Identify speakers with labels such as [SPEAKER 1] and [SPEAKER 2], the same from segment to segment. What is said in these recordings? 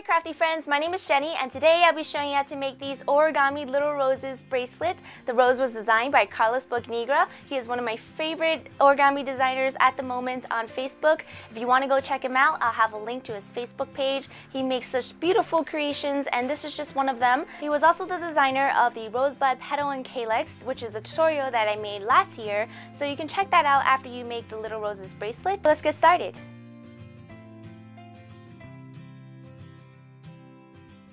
[SPEAKER 1] my crafty friends, my name is Jenny and today I'll be showing you how to make these origami little roses bracelet. The rose was designed by Carlos Bocanegra. He is one of my favorite origami designers at the moment on Facebook. If you want to go check him out, I'll have a link to his Facebook page. He makes such beautiful creations and this is just one of them. He was also the designer of the rosebud petal and calyx, which is a tutorial that I made last year. So you can check that out after you make the little roses bracelet. Let's get started.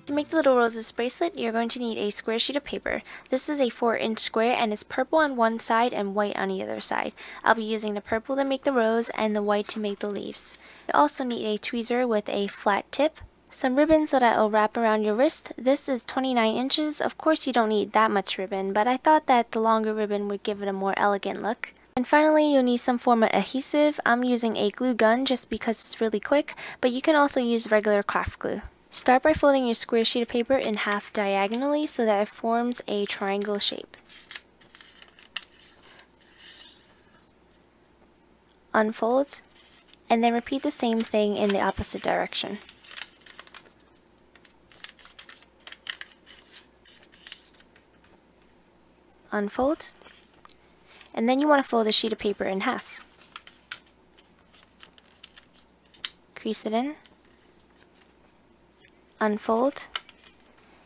[SPEAKER 1] To make the Little Roses bracelet, you're going to need a square sheet of paper. This is a 4 inch square and it's purple on one side and white on the other side. I'll be using the purple to make the rose and the white to make the leaves. You also need a tweezer with a flat tip, some ribbon so that it'll wrap around your wrist. This is 29 inches. Of course you don't need that much ribbon, but I thought that the longer ribbon would give it a more elegant look. And finally, you'll need some form of adhesive. I'm using a glue gun just because it's really quick, but you can also use regular craft glue. Start by folding your square sheet of paper in half diagonally so that it forms a triangle shape. Unfold, and then repeat the same thing in the opposite direction. Unfold, and then you want to fold the sheet of paper in half. Crease it in, unfold,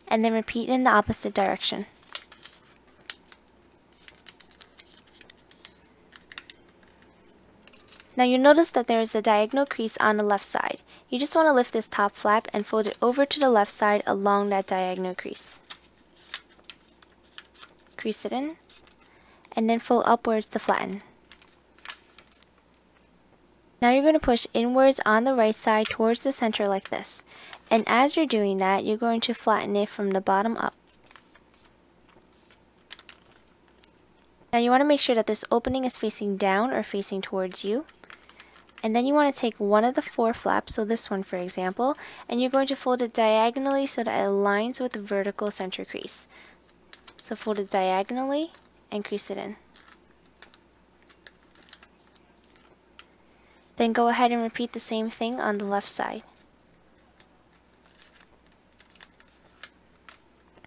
[SPEAKER 1] and then repeat in the opposite direction. Now you'll notice that there is a diagonal crease on the left side. You just want to lift this top flap and fold it over to the left side along that diagonal crease. Crease it in, and then fold upwards to flatten. Now you're going to push inwards on the right side towards the center like this. And as you're doing that, you're going to flatten it from the bottom up. Now you want to make sure that this opening is facing down or facing towards you. And then you want to take one of the four flaps, so this one for example, and you're going to fold it diagonally so that it aligns with the vertical center crease. So fold it diagonally and crease it in. Then go ahead and repeat the same thing on the left side.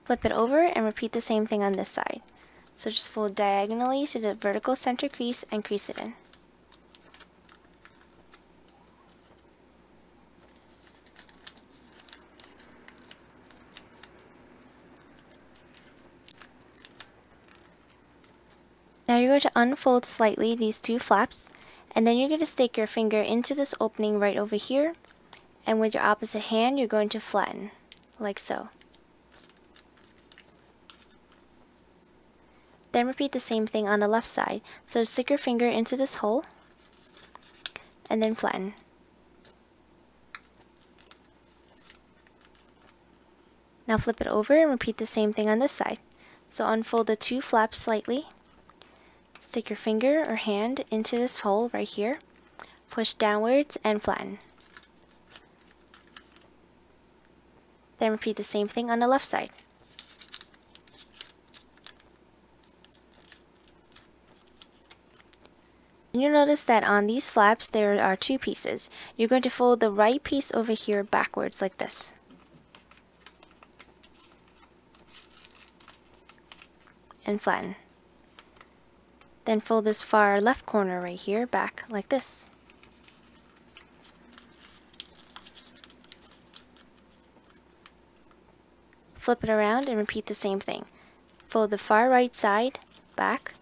[SPEAKER 1] Flip it over and repeat the same thing on this side. So just fold diagonally to the vertical center crease and crease it in. Now you're going to unfold slightly these two flaps and then you're going to stick your finger into this opening right over here and with your opposite hand you're going to flatten like so. Then repeat the same thing on the left side. So stick your finger into this hole and then flatten. Now flip it over and repeat the same thing on this side. So unfold the two flaps slightly. Stick your finger or hand into this hole right here. Push downwards and flatten. Then repeat the same thing on the left side. You'll notice that on these flaps there are two pieces. You're going to fold the right piece over here backwards like this. And flatten. Then fold this far left corner right here back like this. Flip it around and repeat the same thing. Fold the far right side back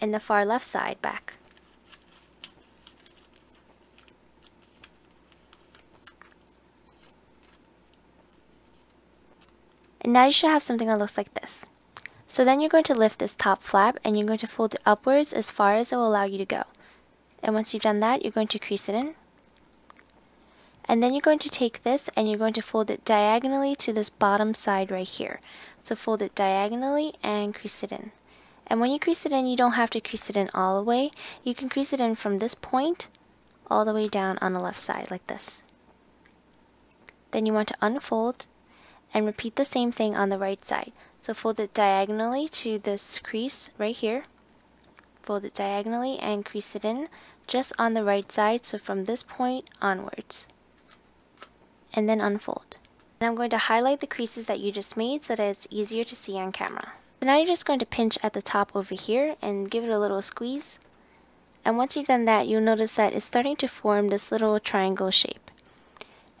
[SPEAKER 1] and the far left side back. And now you should have something that looks like this. So then you're going to lift this top flap and you're going to fold it upwards as far as it will allow you to go. And once you've done that, you're going to crease it in. And then you're going to take this and you're going to fold it diagonally to this bottom side right here. So fold it diagonally and crease it in. And when you crease it in, you don't have to crease it in all the way. You can crease it in from this point all the way down on the left side like this. Then you want to unfold and repeat the same thing on the right side. So fold it diagonally to this crease right here. Fold it diagonally and crease it in just on the right side, so from this point onwards. And then unfold. And I'm going to highlight the creases that you just made so that it's easier to see on camera. Now you're just going to pinch at the top over here and give it a little squeeze. And once you've done that, you'll notice that it's starting to form this little triangle shape.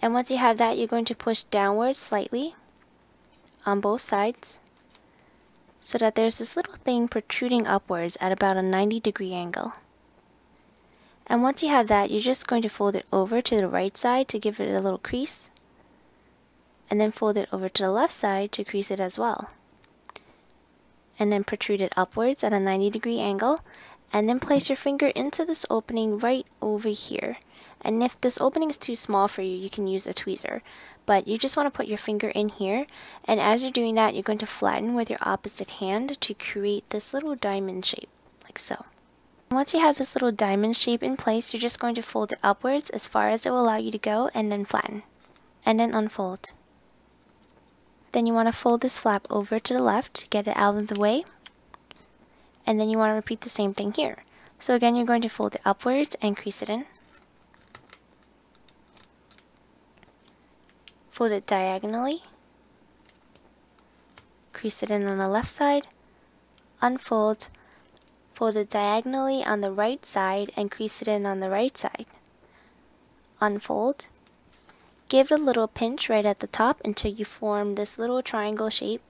[SPEAKER 1] And once you have that, you're going to push downwards slightly on both sides so that there's this little thing protruding upwards at about a 90 degree angle. And once you have that, you're just going to fold it over to the right side to give it a little crease. And then fold it over to the left side to crease it as well. And then protrude it upwards at a 90 degree angle. And then place your finger into this opening right over here. And if this opening is too small for you, you can use a tweezer. But you just want to put your finger in here. And as you're doing that, you're going to flatten with your opposite hand to create this little diamond shape, like so. Once you have this little diamond shape in place, you're just going to fold it upwards as far as it will allow you to go and then flatten. And then unfold. Then you want to fold this flap over to the left, to get it out of the way. And then you want to repeat the same thing here. So again, you're going to fold it upwards and crease it in. Fold it diagonally. Crease it in on the left side. Unfold Fold it diagonally on the right side and crease it in on the right side. Unfold. Give it a little pinch right at the top until you form this little triangle shape.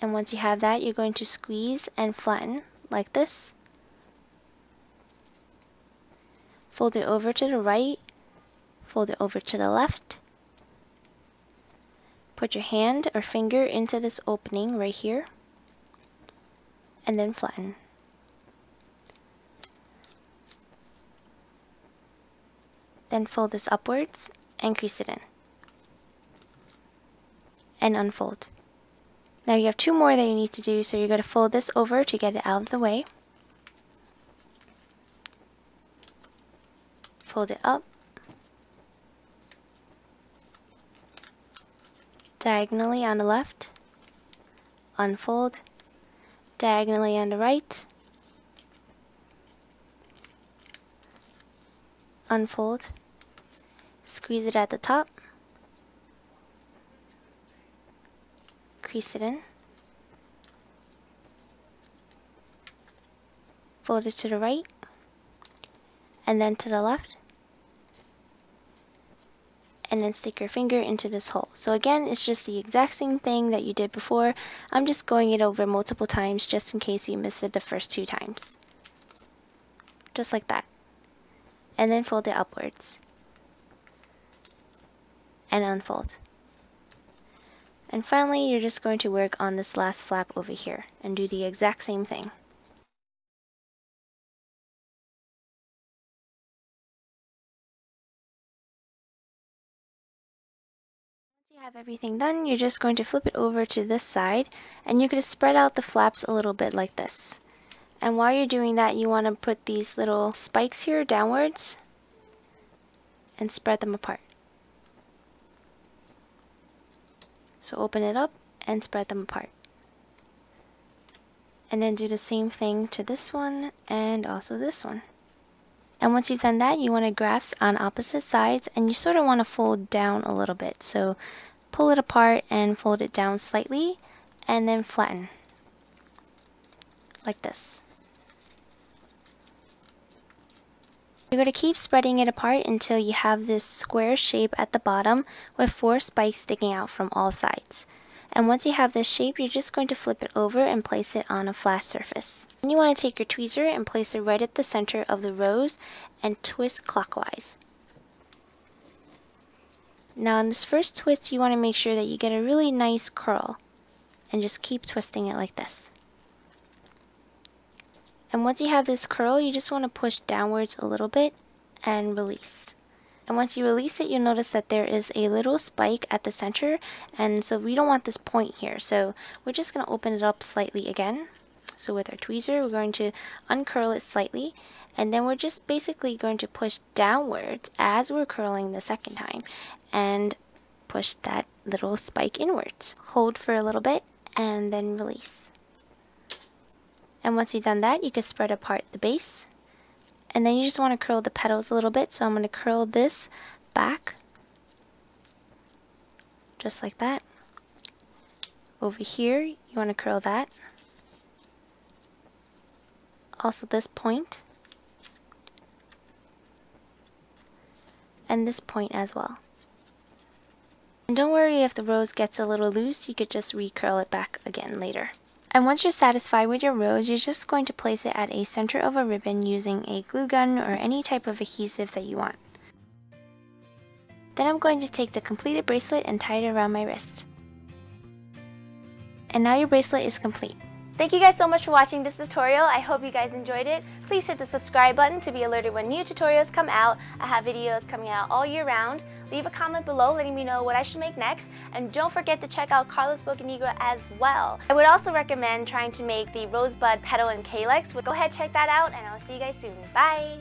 [SPEAKER 1] And once you have that, you're going to squeeze and flatten like this. Fold it over to the right, fold it over to the left. Put your hand or finger into this opening right here and then flatten. Then fold this upwards and crease it in. And unfold. Now you have two more that you need to do, so you're going to fold this over to get it out of the way. Fold it up. Diagonally on the left. Unfold diagonally on the right, unfold, squeeze it at the top, crease it in, fold it to the right, and then to the left, and then stick your finger into this hole. So again, it's just the exact same thing that you did before. I'm just going it over multiple times just in case you missed it the first two times. Just like that. And then fold it upwards. And unfold. And finally, you're just going to work on this last flap over here and do the exact same thing. Once you have everything done, you're just going to flip it over to this side and you're going to spread out the flaps a little bit like this. And while you're doing that, you want to put these little spikes here downwards and spread them apart. So open it up and spread them apart. And then do the same thing to this one and also this one. And once you've done that, you want to grasp on opposite sides and you sort of want to fold down a little bit. So pull it apart and fold it down slightly and then flatten like this. You're going to keep spreading it apart until you have this square shape at the bottom with four spikes sticking out from all sides. And once you have this shape, you're just going to flip it over and place it on a flat surface. Then you want to take your tweezer and place it right at the center of the rose and twist clockwise. Now in this first twist, you want to make sure that you get a really nice curl and just keep twisting it like this. And once you have this curl, you just want to push downwards a little bit and release. And once you release it, you'll notice that there is a little spike at the center. And so we don't want this point here. So we're just going to open it up slightly again. So with our tweezer, we're going to uncurl it slightly. And then we're just basically going to push downwards as we're curling the second time. And push that little spike inwards. Hold for a little bit and then release. And once you've done that, you can spread apart the base And then you just want to curl the petals a little bit. So I'm going to curl this back. Just like that. Over here, you want to curl that. Also this point. And this point as well. And don't worry if the rose gets a little loose, you could just recurl it back again later. And once you're satisfied with your rose, you're just going to place it at a center of a ribbon using a glue gun or any type of adhesive that you want. Then I'm going to take the completed bracelet and tie it around my wrist. And now your bracelet is complete. Thank you guys so much for watching this tutorial. I hope you guys enjoyed it. Please hit the subscribe button to be alerted when new tutorials come out. I have videos coming out all year round. Leave a comment below letting me know what I should make next. And don't forget to check out Carlos Bocanegra as well. I would also recommend trying to make the Rosebud Petal and Calyx. Go ahead, check that out, and I'll see you guys soon. Bye!